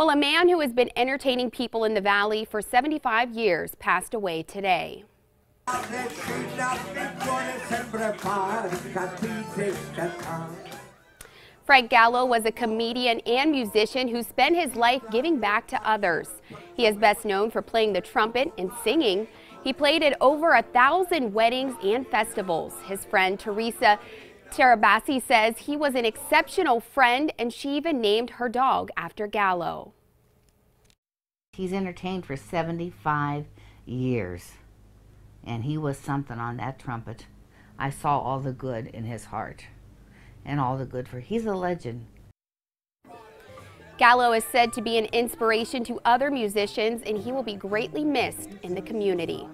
Well, a man who has been entertaining people in the valley for 75 years passed away today. Frank Gallo was a comedian and musician who spent his life giving back to others. He is best known for playing the trumpet and singing. He played at over a thousand weddings and festivals. His friend Teresa Terabassi says he was an exceptional friend and she even named her dog after Gallo. He's entertained for 75 years and he was something on that trumpet. I saw all the good in his heart and all the good for he's a legend. Gallo is said to be an inspiration to other musicians and he will be greatly missed in the community.